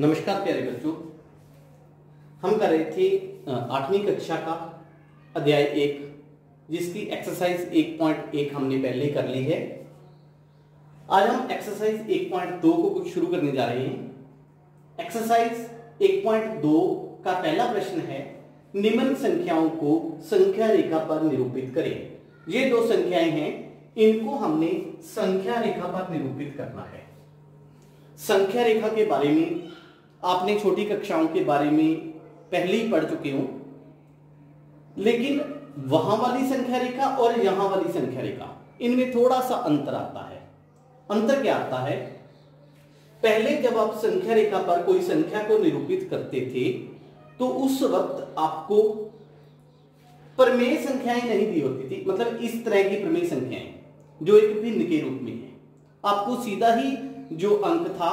नमस्कार, प्यारे बच्चों। हम कर रहे थे आठवीं कक्षा का अध्याय एक, जिसकी एक्सरसाइज 1.1 हमने पहले कर ली है। आज हम एक्सरसाइज 1.2 को कुछ शुरू करने जा रहे हैं। एक्सरसाइज 1.2 का पहला प्रश्न है, निम्न संख्याओं को संख्या रेखा पर निरूपित करें। ये दो संख्याएँ हैं, इनको हमने संख्या रेखा पर निरूपित करना है। संख्या रेखा के बारे में आपने छोटी कक्षाओं के बारे में पहले ही पढ़ चुके हो। लेकिन वहाँ वाली संख्या रेखा और यहाँ वाली संख्या रेखा, इनमें थोड़ा सा अंतर आता है। अंतर क्या आता है? पहले जब आप संख्या रेखा पर कोई संख्या को निरूपित करते थे तो उस वक्त आपको प्रमेय संख्याएँ नहीं दी होती थी। मतलब इस तरह की प्रमेय संख्याएँ, जो एक भिन्न के रूप में है। आपको सीधा ही जो अंक था,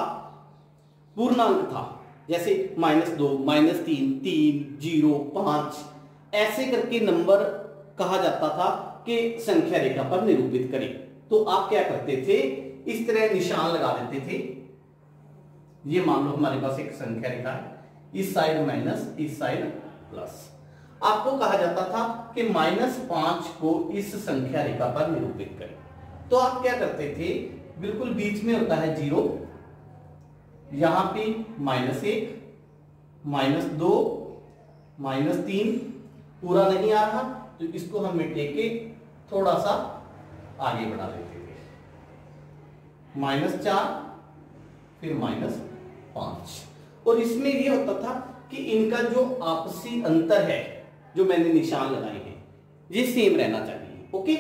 पूर्णांक था जैसे माइनस दो, माइनस तीन तीन, ज़ीरो, पाँच, ऐसे करके नंबर कहा जाता था कि संख्या रेखा पर निरूपित करें। तो आप क्या करते थे? इस तरह निशान लगा देते थे। ये मान लो हमारे पास एक संख्या रेखा है। इस साइड माइनस इस साइड प्लस आपको कहा जाता था कि माइनस पाँच को इस संख्या रेखा पर निरूपित करें। तो आप क्या करते थे? बिल्कुल बीच में होता है ज़ीरो यहाँ पे माइनस एक माइनस दो माइनस तीन, पूरा नहीं आ रहा तो इसको हम मिटे के थोड़ा सा आगे बढ़ा देते थे माइनस चार, फिर माइनस पाँच। और इसमें यह होता था कि इनका जो आपसी अंतर है, जो मैंने निशान लगाए हैं, ये सेम रहना चाहिए ओके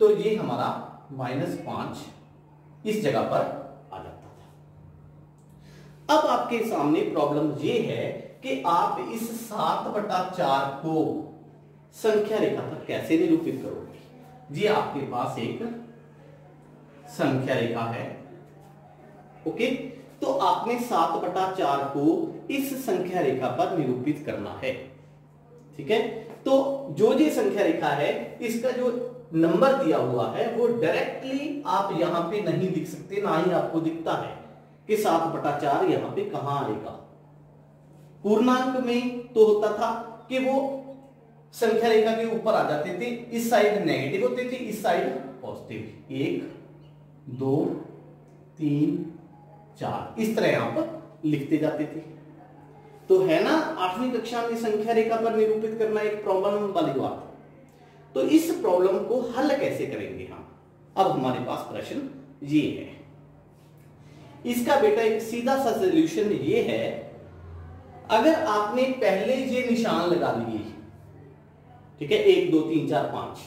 तो ये हमारा माइनस पाँच इस जगह पर अब आपके सामने प्रॉब्लम ये है कि आप इस सात बटा चार को संख्या रेखा पर कैसे निरूपित करोगे? जी, आपके पास एक संख्या रेखा है। ओके? तो आपने सात बटा चार को इस संख्या रेखा पर निरूपित करना है। ठीक है? तो जो ये संख्या रेखा है, इसका जो नंबर दिया हुआ है, वो डायरेक्टली आप यहाँ पे नहीं दिख सकते, ना ही आपको दिखता है। कि सात बटा चार यहाँ पे कहाँ आएगा? पूर्णांक में तो होता था कि वो संख्या रेखा के ऊपर आ जाते थे, इस साइड नेगेटिव होते थे, इस साइड पॉजिटिव एक, दो, तीन, चार, इस तरह यहाँ पर लिखते जाते थे। तो है ना, आठवीं कक्षा में संख्या रेखा पर निरूपित करना एक प्रॉब्लम वाली बात। तो इस प्रॉब्लम को हल कैसे करेंगे हम? अब हमारे पास प्रश्न ये है। इसका बेटा एक सीधा सा सोल्यूशन ये है, अगर आपने पहले ये निशान लगा लिए, ठीक है, एक, दो, तीन, चार, पाँच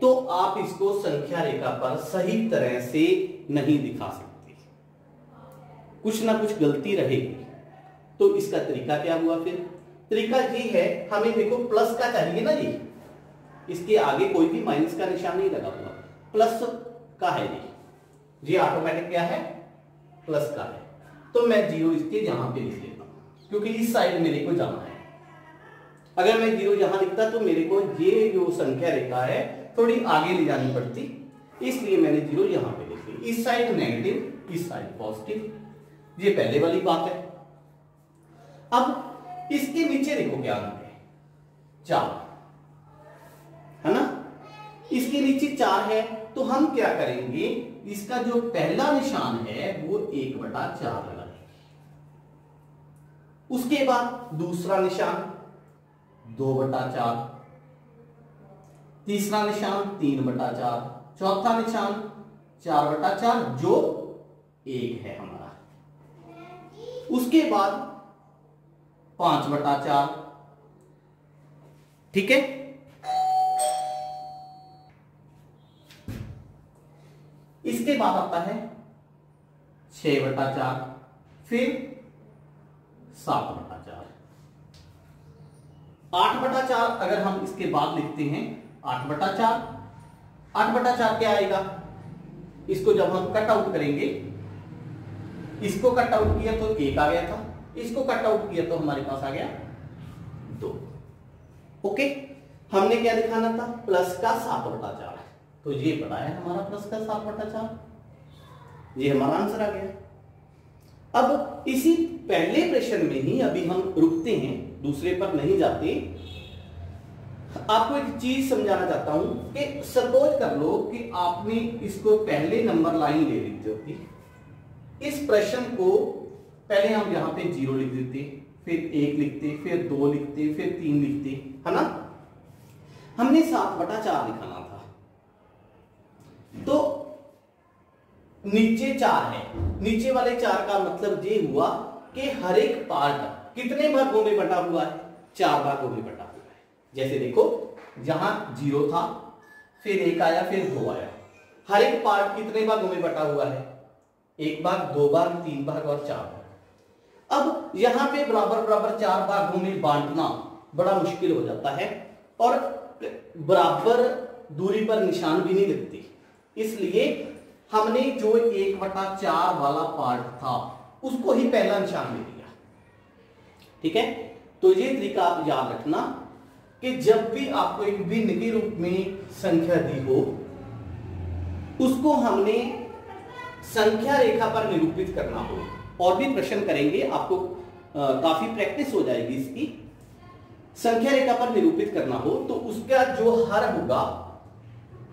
तो आप इसको संख्या रेखा पर सही तरह से नहीं दिखा सकते। कुछ ना कुछ गलती रहेगी। तो इसका तरीका क्या हुआ फिर? तरीका ये है, हमें देखो प्लस का चाहिए ना ये। इसके आगे कोई भी माइनस का निशान नहीं लगा हुआ। प्लस का है ये। ये ऑटोमेटिक क्या है? प्लस का है। तो मैं ज़ीरो इसके यहाँ पे लिख लेता हूँ, क्योंकि इस साइड मेरे को जाना है। अगर मैं ज़ीरो यहाँ लिखता तो मेरे को ये जो संख्या रेखा है, थोड़ी आगे ले जानी पड़ती। इसलिए मैंने ज़ीरो यहाँ पे लिख ली। इस साइड नेगेटिव इस साइड पॉजिटिव ये पहले वाली बात है। अब इसके नीचे देखो क्या है। चार। है ना इसके नीचे चार है तो हम क्या करेंगे? इसका जो पहला निशान है, वो एक बटा चार लगाएँगे उसके बाद दूसरा निशान, दो बटा चार। तीसरा निशान, तीन बटा चार। चौथा निशान, चार बटा चार, जो एक है हमारा। उसके बाद पाँच बटा चार। ठीक है? इसके बाद आता है छ बटा चार, फिर सात बटा चार। आठ बटा चार अगर हम इसके बाद लिखते हैं, आठ बटा चार, आठ बटा चार क्या आएगा? इसको जब हम कट आउट करेंगे, इसको कट आउट किया तो एक आ गया था, इसको कट आउट किया तो हमारे पास आ गया दो। ओके? हमने क्या दिखाना था? प्लस का सात बटा चार। तो ये पड़ा है हमारा प्लस का सात बटा चार। ये हमारा आंसर आ गया। अब इसी पहले प्रश्न में ही अभी हम रुकते हैं, दूसरे पर नहीं जाते। आपको एक चीज़ समझाना चाहता हूँ कि सपोज़ कर लो कि आपने इसको पहले नंबर लाइन ले ली होती इस प्रश्न को पहले हम यहाँ पे ज़ीरो लिख देते, फिर एक लिखते, फिर दो लिखते, फिर तीन लिखते, है ना? हमने सात बटा चार लिखाना था। तो नीचे चार है। नीचे वाले चार का मतलब ये हुआ कि हर एक पार्ट कितने भागों में बटा हुआ है? चार भागों में बटा हुआ है। जैसे देखो, जहाँ ज़ीरो था, फिर एक आया, फिर दो आया। हर एक पार्ट कितने भागों में बटा हुआ है? एक भाग, दो भाग, तीन भाग और चार भाग। अब यहाँ पे बराबर बराबर चार भागों में बांटना बड़ा मुश्किल हो जाता है और बराबर दूरी पर निशान भी नहीं लगती इसलिए हमने जो एक बटा चार वाला पार्ट था, उसको ही पहला निशान दे दिया। ठीक है? तो ये तरीका आप याद रखना कि जब भी आपको एक भिन्न के रूप में संख्या दी हो, उसको हमने संख्या रेखा पर निरूपित करना हो। और भी प्रश्न करेंगे, आपको काफ़ी प्रैक्टिस हो जाएगी इसकी। संख्या रेखा पर निरूपित करना हो तो उसका जो हर होगा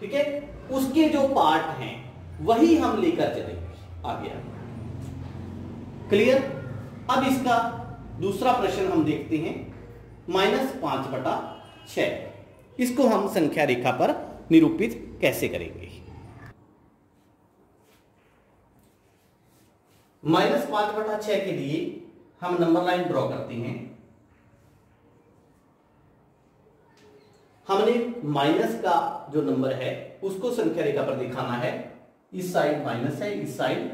ठीक है? उसके जो पार्ट हैं, वही हम लेकर आगे आगे। क्लियर अब इसका दूसरा प्रश्न हम देखते हैं। माइनस पाँच बटा छ। इसको हम संख्या रेखा पर निरूपित कैसे करेंगे? माइनस पाँच बटा छ के लिए हम नंबर लाइन ड्रॉ करते हैं। हमने माइनस का जो नंबर है, उसको संख्या रेखा पर दिखाना है। इस साइड माइनस है, इस साइड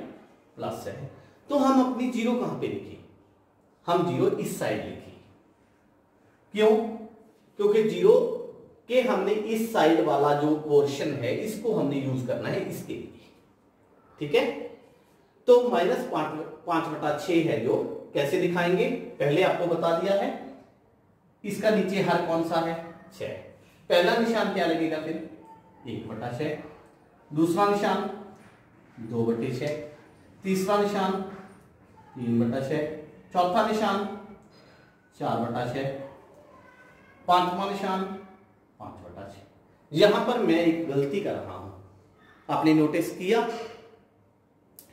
प्लस है। तो हम अपनी ज़ीरो कहाँ पे लिखें? हम ज़ीरो इस साइड लिखें। क्यों? क्योंकि ज़ीरो के हमने इस साइड वाला जो पोर्शन है, इसको हमने यूज़ करना है इसके लिए। ठीक है? तो माइनस पाँच बटा छ है जो, कैसे दिखाएँगे? पहले आपको बता दिया है। इसका नीचे हर कौन सा है? छह पहला निशान क्या लगेगा फिर? एक बटा छ दूसरा निशान, दो बटे छ तीसरा निशान, तीन बटा छ चौथा निशान, चार बटा छ पांचवा निशान, पाँच बटा छ यहाँ पर मैं एक गलती कर रहा हूँ। आपने नोटिस किया?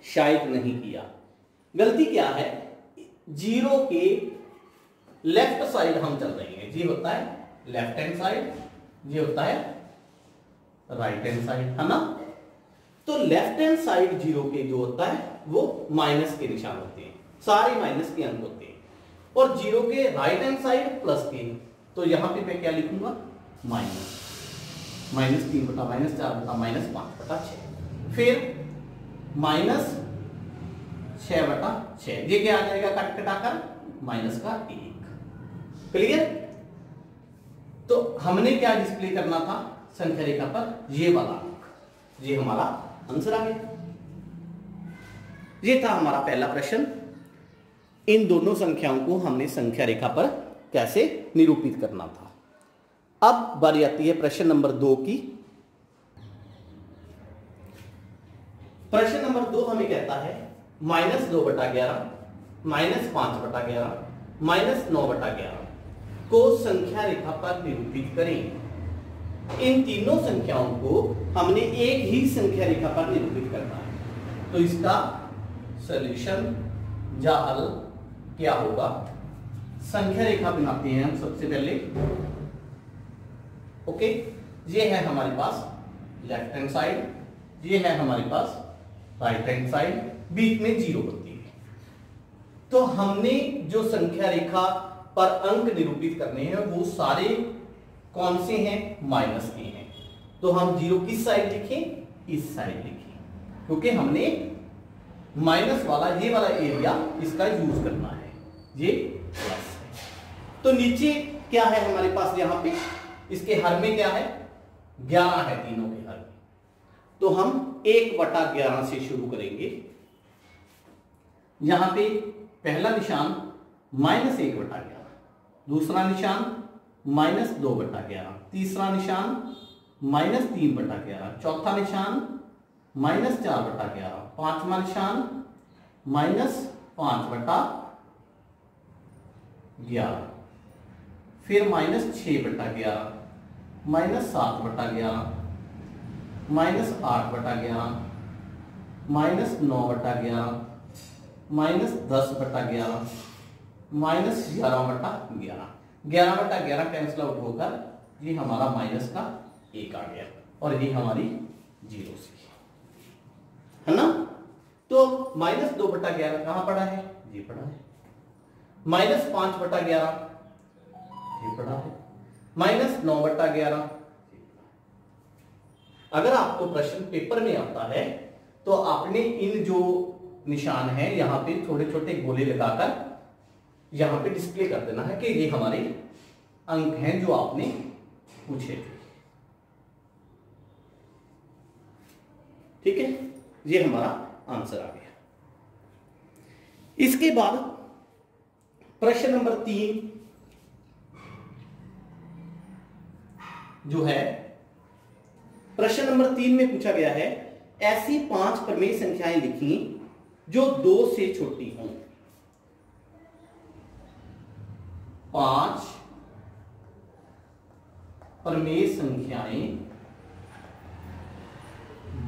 शायद नहीं किया। गलती क्या है? ज़ीरो के लेफ़्ट साइड हम चल रहे हैं। जी होता है लेफ़्ट हैंड साइड ये होता है राइट हैंड साइड है ना? तो लेफ़्ट हैंड साइड ज़ीरो के जो होता है, वो माइनस के निशान होते हैं। सारे माइनस के अंक होते हैं। और ज़ीरो के राइट हैंड साइड प्लस के तो यहाँ पे मैं क्या लिखूँगा? माइनस माइनस तीन बटा माइनस चार बटा माइनस पाँच बटा छ फिर माइनस छ बटा छ ये क्या आ जाएगा? कट कटाकर माइनस का एक। क्लियर तो हमने क्या डिस्प्ले करना था? संख्या रेखा पर ये वाला ये हमारा आंसर आ गया। ये था हमारा पहला प्रश्न। इन दोनों संख्याओं को हमने संख्या रेखा पर कैसे निरूपित करना था? अब बारी आती है प्रश्न नंबर दो की। प्रश्न नंबर दो हमें कहता है, माइनस दो बटा ग्यारह, माइनस पाँच बटा ग्यारह, माइनस नौ बटा ग्यारह। को संख्या रेखा पर निरूपित करें। इन तीनों संख्याओं को हमने एक ही संख्या रेखा पर निरूपित करना है। तो इसका सॉल्यूशन या हल क्या होगा? संख्या रेखा बनाते हैं हम सबसे पहले। ओके? ये है हमारे पास लेफ़्ट हैंड साइड ये है हमारे पास राइट हैंड साइड बीच में ज़ीरो होती है। तो हमने जो संख्या रेखा पर अंक निरूपित करने हैं, वो सारे कौन से हैं? माइनस के हैं। तो हम ज़ीरो किस साइड लिखें? इस साइड लिखें। क्योंकि हमने माइनस वाला, ये वाला एरिया इसका यूज़ करना है। ये प्लस है। तो नीचे क्या है हमारे पास यहाँ पे? इसके हर में क्या है? ग्यारह है तीनों के हर में। तो हम एक बटा ग्यारह से शुरू करेंगे। यहाँ पे पहला निशान माइनस एक बटा ग्यारह। दूसरा निशान माइनस दो बटा ग्यारह, तीसरा निशान माइनस तीन बटा ग्यारह, चौथा निशान माइनस चार बटा ग्यारह, पांचवा निशान माइनस पाँच बटा ग्यारह, फिर माइनस छ बटा ग्यारह, माइनस सात बटा ग्यारह, माइनस आठ बटा ग्यारह, माइनस नौ बटा ग्यारह, माइनस दस बटा ग्यारह माइनस ग्यारह बटा ग्यारह। ग्यारह बटा ग्यारह कैंसिल आउट होकर ये हमारा माइनस का एक आ गया। और ये हमारी ज़ीरो सी। है ना? तो माइनस दो बटा ग्यारह कहाँ पड़ा है? ये पड़ा है। माइनस पाँच बटा ग्यारह पड़ा है। माइनस नौ बटा ग्यारह अगर आपको प्रश्न पेपर में आता है तो आपने इन जो निशान है, यहाँ पे छोटे छोटे गोले लगाकर यहाँ पे डिस्प्ले कर देना है कि ये हमारे अंक हैं जो आपने पूछे। थे ठीक है? ये हमारा आंसर आ गया। इसके बाद प्रश्न नंबर तीन जो है, प्रश्न नंबर तीन में पूछा गया है, ऐसी पाँच प्रमेय संख्याएँ लिखी जो दो से छोटी हों। पाँच प्रमेय संख्याएँ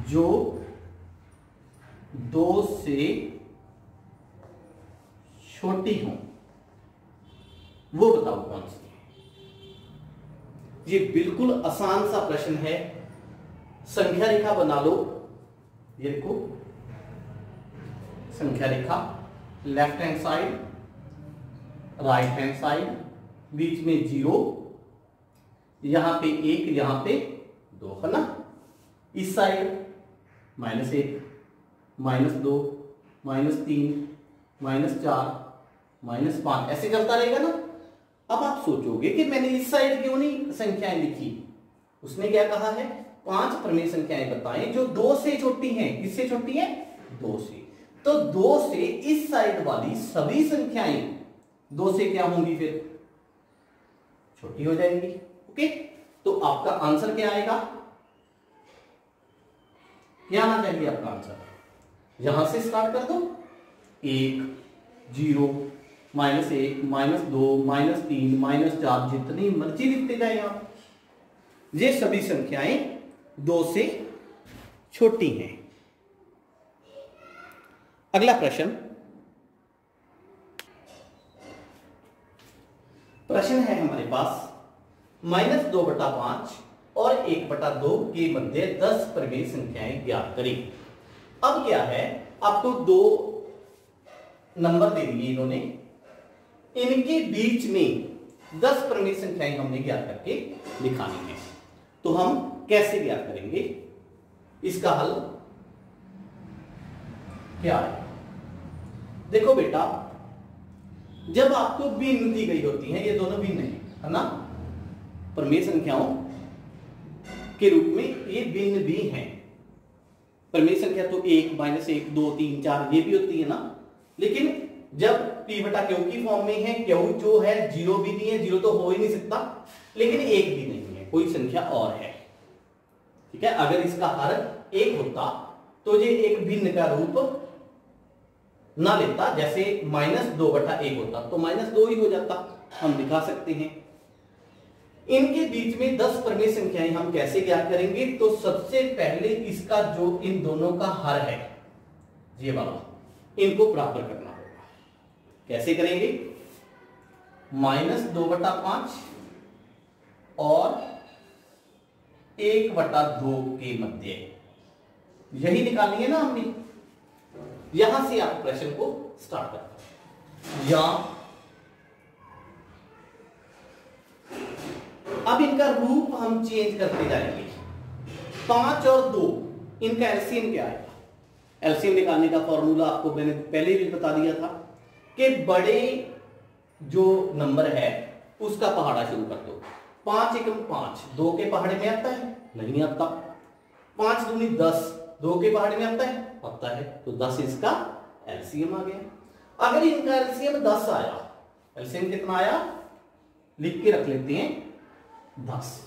जो दो से छोटी हों। वो बताओ कौन सी ये बिल्कुल आसान सा प्रश्न है। संख्या रेखा बना लो। ये देखो। संख्या रेखा left hand side right hand side बीच में ज़ीरो यहाँ पे एक, यहाँ पे दो, है ना? इस साइड माइनस एक माइनस दो माइनस तीन माइनस चार माइनस पाँच, ऐसे चलता रहेगा ना? अब आप सोचोगे कि मैंने इस साइड क्यों नहीं संख्याएँ लिखी? उसने क्या कहा है? पाँच प्रमेय संख्याएँ बताएँ जो दो से छोटी हैं। किससे छोटी है? दो से। तो दो से इस साइड वाली सभी संख्याएँ दो से क्या होंगी फिर? छोटी हो जाएँगी ओके तो आपका आंसर क्या आएगा? क्या आना चाहिए आपका आंसर? यहाँ से स्टार्ट कर दो। एक, ज़ीरो, माइनस एक, माइनस दो, माइनस तीन, माइनस चार, जितनी मर्ज़ी लिखते जाए आप। ये सभी संख्याएँ दो से छोटी हैं। अगला प्रश्न प्रश्न है हमारे पास। माइनस दो बटा पाँच और एक बटा दो के मध्य दस प्रमेय संख्याएँ ज्ञात करें। अब क्या है? आपको दो नंबर दे दिए इन्होंने। इनके बीच में दस प्रमेय संख्याएँ हमने ज्ञात करके दिखानी है। तो हम कैसे ज्ञात करेंगे? इसका हल क्या है? देखो बेटा जब आपको भिन्न दी गई होती है, ये दोनों भिन्न है ना? प्रमेय संख्याओं के रूप में ये भिन्न भी हैं। प्रमेय संख्या तो एक माइनस एक, दो, तीन, चार, ये भी होती है ना? लेकिन जब पी बटा क्यू की फॉर्म में है क्यू जो है ज़ीरो भी नहीं है ज़ीरो तो हो ही नहीं सकता। लेकिन एक भी नहीं है, कोई संख्या और है। ठीक है? अगर इसका हर एक होता तो ये एक भिन्न का रूप ना लेता, जैसे माइनस दो बटा एक होता तो माइनस दो ही हो जाता। हम दिखा सकते हैं। इनके बीच में दस प्रमेय संख्याएँ हम कैसे ज्ञात करेंगे? तो सबसे पहले इसका जो इन दोनों का हर है, ये वाला, इनको बराबर करना होगा। कैसे करेंगे? माइनस दो बटा पाँच और एक बटा दो के मध्य। यही निकालनी है ना हमने। यहाँ से आप प्रश्न को स्टार्ट करते हैं। या। अब इनका रूप हम चेंज करते जाएँगे। पाँच और दो इनका एलसीएम क्या आएगा एलसीएम निकालने का फॉर्मूला आपको मैंने पहले भी बता दिया था कि बड़े जो नंबर है उसका पहाड़ा शुरू कर दो। पाँच एकम पाँच दो के पहाड़े में आता है नहीं आता। पाँच दूनी दस दो के पहाड़े में आता है। आता है तो दस इसका एलसीएम आ गया। अगर इनका एलसीएम दस आया, एलसीएम कितना आया? लिख के रख लेते हैं, दस।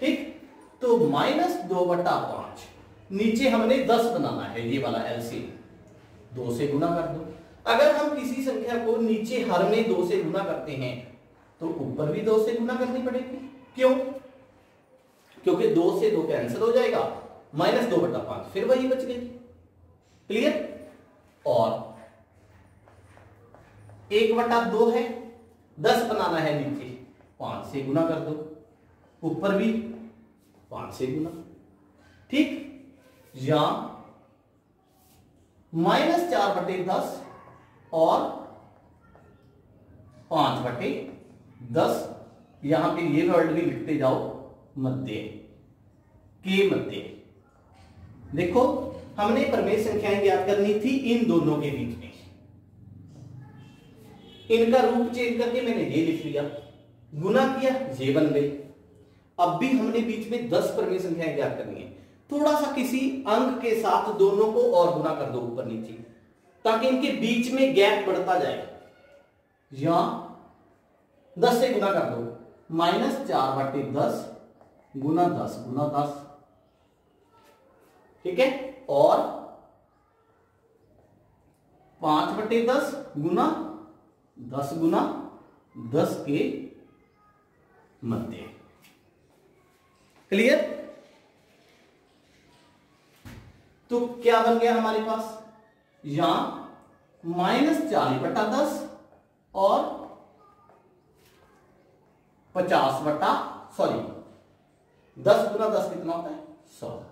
ठीक? तो माइनस दो बटा पाँच, नीचे हमने दस बनाना है, ये वाला एलसीएम। दो से गुना कर दो। अगर हम किसी संख्या को नीचे हर में दो से गुना करते हैं तो ऊपर भी दो से गुना करनी पड़ेगी। क्यों? क्योंकि दो से दो कैंसिल हो जाएगा। माइनस दो बटा पाँच, फिर वही बच गई। क्लियर और एक बटा दो है, दस बनाना है नीचे, पाँच से गुना कर दो। ऊपर भी पाँच से गुना ठीक? या माइनस चार बटे दस और पाँच बटे दस। यहाँ पे ये वर्ड भी लिखते जाओ, मध्य, के मध्य। देखो, हमने प्रमेय संख्याएँ ज्ञात करनी थी इन दोनों के बीच में। इनका रूप चेंज करके मैंने ये लिख लिया, गुना किया, ये बन गई। अब भी हमने बीच में दस प्रमेय संख्याएँ ज्ञात करनी है। थोड़ा सा किसी अंक के साथ दोनों को और गुना कर दो ऊपर नीचे, ताकि इनके बीच में गैप बढ़ता जाए। यहाँ दस से गुना कर दो, माइनस चार बटे दस, गुना दस गुना दस। ठीक है? और पाँच बटे दस गुना दस गुना दस के मध्य। क्लियर तो क्या बन गया हमारे पास? यहाँ माइनस चालीस बटा दस और पचास बटा सॉरी दस गुना दस कितना होता है? सौ।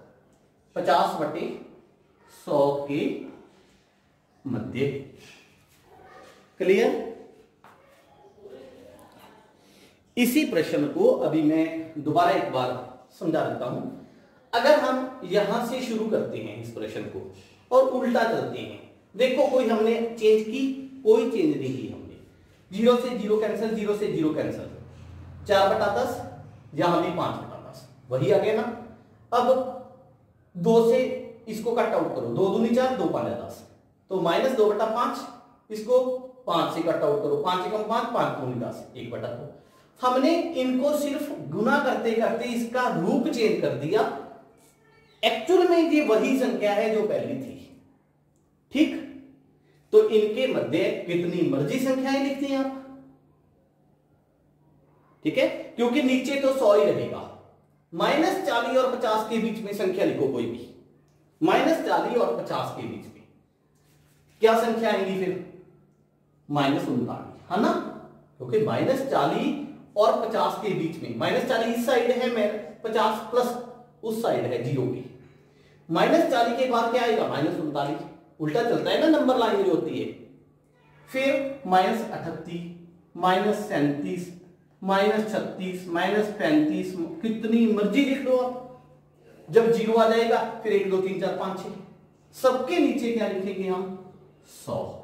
पचास बटे सौ के मध्य। क्लियर इसी प्रश्न को अभी मैं दोबारा एक बार समझा देता हूँ। अगर हम यहाँ से शुरू करते हैं इस प्रश्न को और उल्टा चलते हैं, देखो कोई हमने चेंज की, कोई चेंज नहीं की हमने। ज़ीरो से ज़ीरो कैंसिल ज़ीरो से ज़ीरो कैंसिल चार बटा दस, यहाँ भी पाँच बटा दस। वही आ गया ना। अब दो से इसको कट आउट करो। दो दूनी चार, दो पाँच दस। तो माइनस दो बटा पाँच, इसको पाँच से कट आउट करो। पाँच कम पाँच पाँच दूनी दस, एक बटा दो। हमने इनको सिर्फ़ गुना करते करते इसका रूप चेंज कर दिया। एक्चुअल में ये वही संख्या है जो पहली थी। ठीक? तो इनके मध्य कितनी मर्ज़ी संख्याएँ लिखती हैं आप। ठीक है? क्योंकि नीचे तो सौ ही रहेगा। माइनस चालीस और पचास के बीच में संख्या लिखो कोई भी। माइनस चालीस और पचास के बीच में। क्या संख्या आएँगी फिर? माइनस उनतालीस, है ना? क्योंकि माइनस चालीस और पचास के बीच में। माइनस चालीस इस साइड है, मैं पचास प्लस उस साइड है, ज़ीरो की। माइनस चालीस के बाद क्या आएगा? माइनस उनतालीस। उल्टा चलता है ना, नंबर लाइन जो होती है। फिर माइनस अठतीस, माइनस सैंतीस माइनस छत्तीस, माइनस पैंतीस, कितनी मर्ज़ी लिख लो आप। जब ज़ीरो आ जाएगा, फिर एक, दो, तीन, चार, पाँच, छह। सबके नीचे क्या लिखेंगे हम? सौ।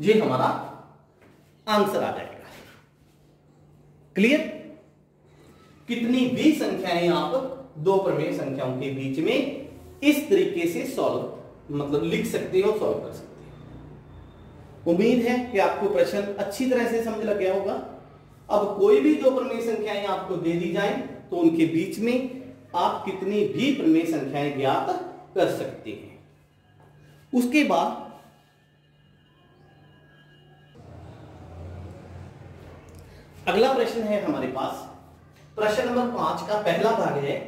ये हमारा आंसर आ जाएगा। क्लियर कितनी भी संख्याएँ आप दो प्रमेय संख्याओं के बीच में इस तरीके से सॉल्व मतलब लिख सकते हो सॉल्व कर सकते उम्मीद है कि आपको प्रश्न अच्छी तरह से समझ लग गया होगा। अब कोई भी दो प्रमेय संख्याएँ आपको दे दी जाए तो उनके बीच में आप कितनी भी प्रमेय संख्याएँ ज्ञात कर सकते हैं। उसके बाद अगला प्रश्न है हमारे पास। प्रश्न नंबर पाँच का पहला भाग है।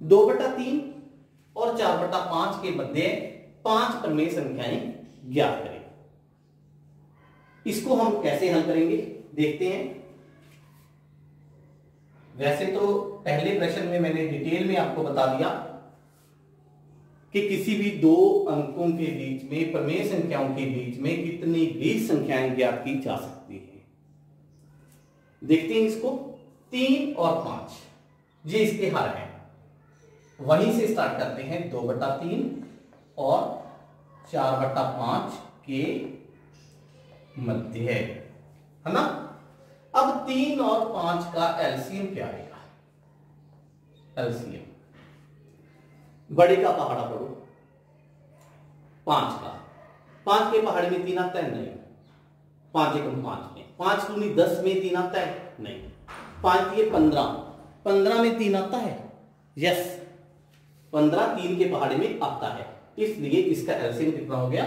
दो बटा तीन और चार बटा पाँच के मध्य पाँच प्रमेय संख्याएँ ज्ञात करें। इसको हम कैसे हल करेंगे? देखते हैं। वैसे तो पहले प्रश्न में मैंने डिटेल में आपको बता दिया कि किसी भी दो अंकों के बीच में, प्रमेय संख्याओं के बीच में कितनी भी संख्याएँ ज्ञात की जा सकती है। देखते हैं इसको। तीन और पाँच, ये इसके हर हैं। वहीं से स्टार्ट करते हैं। दो बटा तीन और चार बटा पाँच के मध्य है ना? अब तीन और पाँच का एलसीएम क्या आएगा एलसीएम बड़े का पहाड़ा पढ़ो। पाँच का। पाँच के पहाड़ में तीन आता है? नहीं। पाँच एकम पाँच में। पाँच दूनी दस में तीन आता है? नहीं। पाँच ये पंद्रह। पंद्रह में तीन आता है? यस पंद्रह तीन के पहाड़े में आता है। इसलिए इसका एलसीएम कितना हो गया?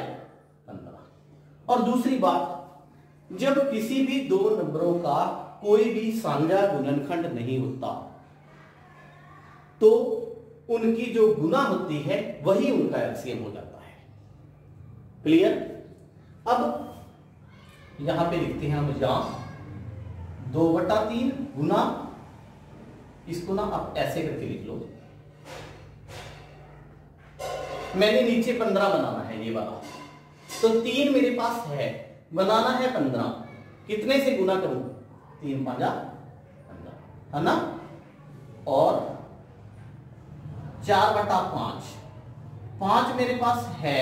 पंद्रह। और दूसरी बात जब किसी भी दो नंबरों का कोई भी साझा गुणनखंड नहीं होता तो उनकी जो गुना होती है, वही उनका एलसीएम हो जाता है। क्लियर अब यहाँ पे लिखते हैं हम यहाँ दो बटा तीन गुना, इसको ना आप ऐसे करके लिख लो। मैंने नीचे पंद्रह बनाना है ये वाला। तो तीन मेरे पास है। बनाना है पंद्रह। कितने से गुना करूँ तीन पांजा पंद्रह, है ना? और चार बटा पाँच। पाँच मेरे पास है।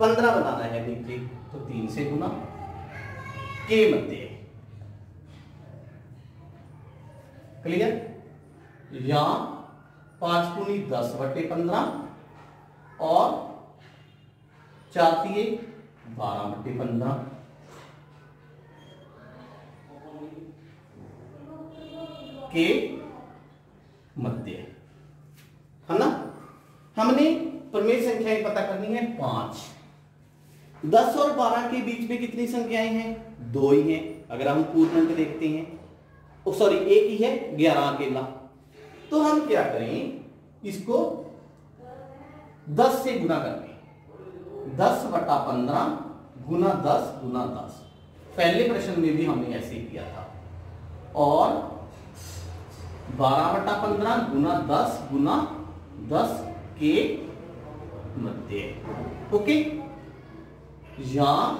पंद्रह बनाना है नीचे तो तीन से गुना के मध्य। क्लियर या पाँच कुनी दस बटे पंद्रह और चार दिए बारह बटे पंद्रह। के मध्य। है ना? हमने प्रमेय संख्याएँ पता करनी है पाँच। दस और बारह के बीच में कितनी संख्याएँ हैं? दो ही हैं। अगर हम पूर्ण अंक देखते हैं सॉरी एक ही है, ग्यारह अकेला। तो हम क्या करें? इसको दस से गुना करें दस बटा पंद्रह गुना दस गुना दस। पहले प्रश्न में भी हमने ऐसे ही किया था। और बारह बटा पंद्रह गुना दस गुना दस के मध्य। ओके? या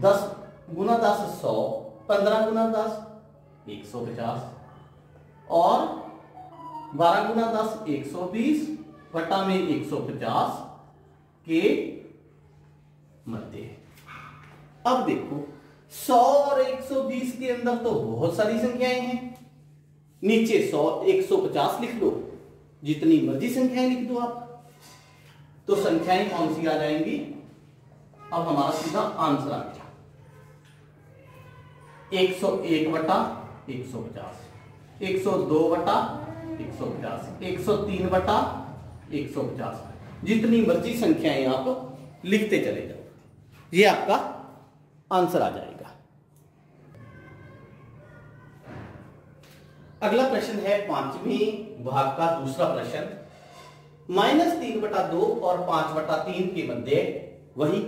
दस गुना दस सौ, पंद्रह गुना दस एक सौ पचास। और बारह गुना दस एक सौ बीस, बटा में एक सौ पचास के मध्य अब देखो सौ और एक सौ बीस के अंदर तो बहुत सारी संख्याएँ हैं। नीचे सौ, एक सौ पचास लिख लो। जितनी मर्ज़ी संख्याएँ लिख दो आप। तो संख्याएँ कौन सी आ जाएँगी? अब हमारा सीधा आंसर आ गया। एक सौ एक बटा एक सौ पचास। एक सौ दो बटा एक सौ पचास। एक सौ तीन बटा एक सौ पचास। जितनी मर्ज़ी संख्याएँ आप लिखते चले जाओ। ये आपका आंसर आ जाएगा। अगला प्रश्न है पांचवी भाग का दूसरा प्रश्न। माइनस तीन बटा दो और पाँच बटा तीन के मध्य वही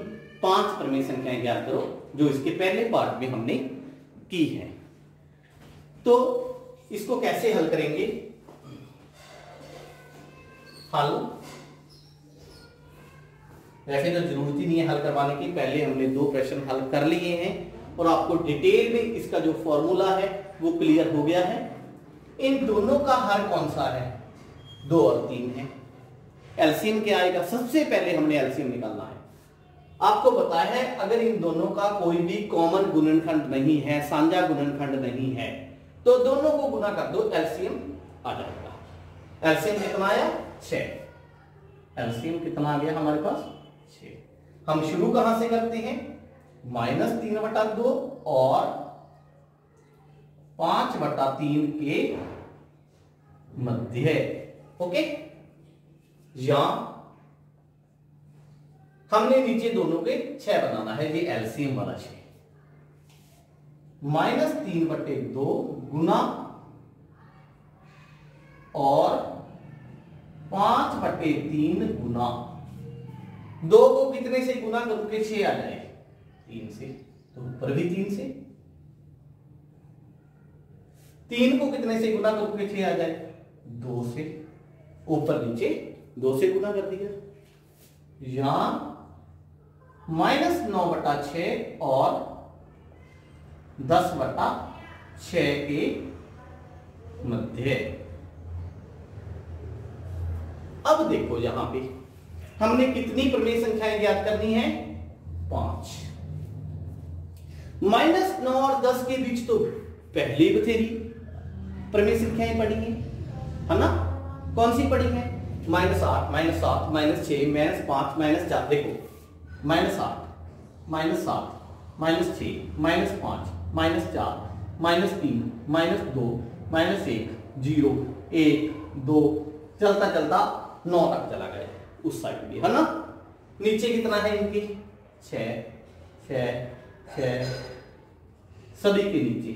पाँच प्रमेय संख्याएँ ज्ञात करो, जो इसके पहले पार्ट में हमने की है। तो इसको कैसे हल करेंगे? हल वैसे तो ज़रूरत ही नहीं है हल करवाने की, पहले हमने दो प्रश्न हल कर लिए हैं और आपको डिटेल में इसका जो फॉर्मूला है, वो क्लियर हो गया है। इन दोनों का हर कौन सा है? दो और तीन है। एलसीएम क्या आएगा? सबसे पहले हमने एल्सियम निकालना है। आपको बताया है, अगर इन दोनों का कोई भी कॉमन गुणनखंड नहीं है, साझा गुणनखंड नहीं है तो दोनों को गुना कर दो एल्सियम आ जाएगा। एल्सियम कितना आया? छ एलसीएम कितना आ गया हमारे पास? हम शुरू कहाँ से करते हैं? माइनस तीन बटा दो और पाँच बटा तीन के मध्य ओके? या हमने नीचे दोनों के छह बनाना है, ये एलसीएम वाला छह। माइनस तीन बटे दो गुना और पाँच बटे तीन गुना दो को कितने से गुना करोगे छह आ जाए तीन से तो ऊपर भी तीन से। तीन को कितने से गुना करोगे छह आ जाए। दो से, ऊपर नीचे, दो से गुना कर दिया। यहाँ माइनस नौ बटा छ और दस बटा छ के मध्य। अब देखो यहाँ पे हमने कितनी प्रमेय संख्याएँ ज्ञात करनी है? पाँच। माइनस नौ और दस के बीच तो पहली बथेरी प्रमेय संख्याएँ पढ़ी है है ना? कौन सी पढ़ी है? माइनस आठ, माइनस सात, माइनस छ माइनस पाँच, माइनस चार। देखो, माइनस आठ, माइनस सात, माइनस छ माइनस पाँच, माइनस चार, माइनस तीन, माइनस दो, माइनस एक, ज़ीरो, एक, दो चलता चलता नौ तक चला गया। उस साइड भी है ना? नीचे कितना है इनकी? छ छ सभी के नीचे।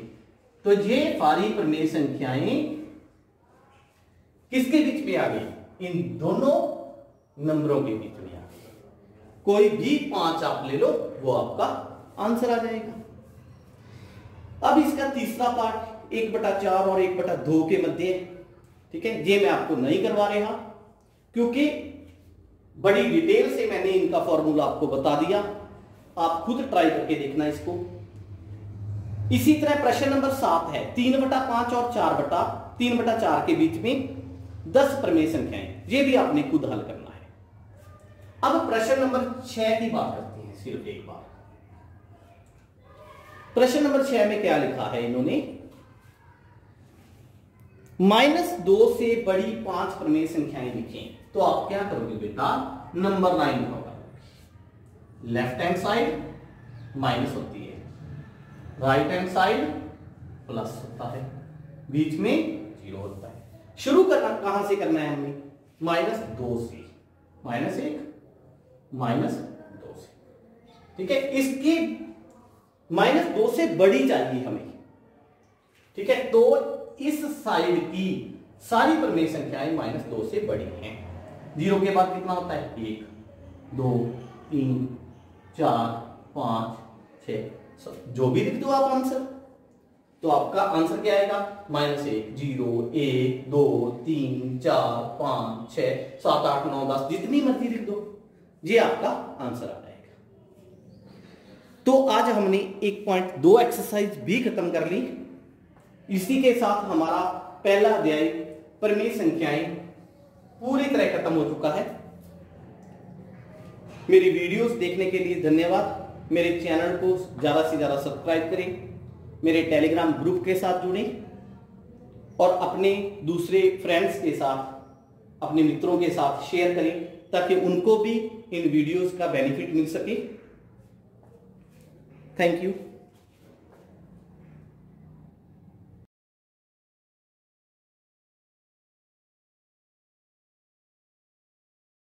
तो ये सारी प्रमेय संख्याएँ किसके बीच में आ गई? इन दोनों नंबरों के बीच में आ गई। कोई भी पाँच आप ले लो, वो आपका आंसर आ जाएगा। अब इसका तीसरा पार्ट, एक बटा चार और एक बटा दो के मध्य, ठीक है? ये मैं आपको नहीं करवा रहा, क्योंकि बड़ी डिटेल से मैंने इनका फॉर्मूला आपको बता दिया। आप खुद ट्राई करके देखना इसको। इसी तरह प्रश्न नंबर सात है। तीन बटा पाँच और चार बटा तीन बटा चार के बीच में दस प्रमेय संख्याएँ। ये भी आपने खुद हल करना है। अब प्रश्न नंबर छह की बात करते हैं, सिर्फ़ एक बार। प्रश्न नंबर छह में क्या लिखा है इन्होंने? माइनस दो से बड़ी पाँच प्रमेय संख्याएँ लिखें। तो आप क्या करोगे बेटा? नंबर नाइन होगा लेफ़्ट हैंड साइड माइनस होती है। राइट हैंड साइड प्लस होता है। बीच में ज़ीरो होता है। शुरू करना, कहाँ से करना है हमने माइनस दो से। माइनस एक माइनस दो से। ठीक है? इसकी माइनस दो से बड़ी चाहिए हमें। ठीक है? तो इस साइड की सारी प्रमेय संख्याएँ माइनस दो से बड़ी हैं। ज़ीरो के बाद कितना होता है? एक, दो, तीन, चार, पाँच छ जो भी लिख दो आप आंसर। तो आपका आंसर क्या आएगा? माइनस एक, ज़ीरो, एक, दो, तीन, चार, पाँच छ सात, आठ, नौ, दस, जितनी मर्ज़ी लिख दो। ये आपका आंसर आ जाएगा। तो आज हमने एक पॉइंट दो एक्सरसाइज भी खत्म कर ली। इसी के साथ हमारा पहला अध्याय, परमेय संख्याएँ, पूरी तरह खत्म हो चुका है। मेरी वीडियोस देखने के लिए धन्यवाद। मेरे चैनल को ज़्यादा से ज़्यादा सब्सक्राइब करें, मेरे टेलीग्राम ग्रुप के साथ जुड़ें, और अपने दूसरे फ्रेंड्स के साथ, अपने मित्रों के साथ शेयर करें, ताकि उनको भी इन वीडियोस का बेनिफिट मिल सके। Thank you.